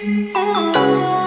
Oh.